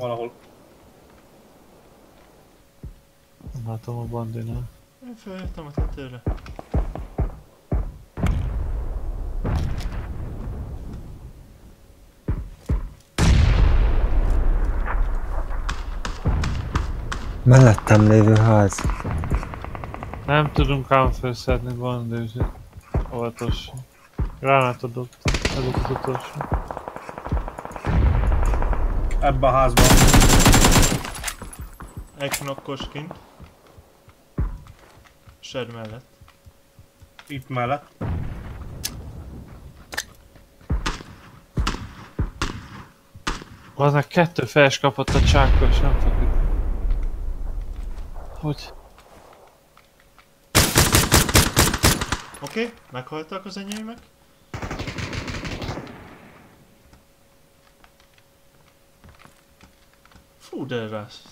Valahol. Nem látom a bandinál. Én feljöttem a tetőre. Mellettem lévő ház. Nem tudunk ám felszedni bandőzőt. Óvatos. Gránátot. Ez az utolsó. Ebbe a házban. Egy knokkos kint. Shed mellett. Itt mellett. Aznak kettő fejes kapott a csákkal, és nem feküdt. Hogy? Oké, okay, meghaltak az enyémek. voerderras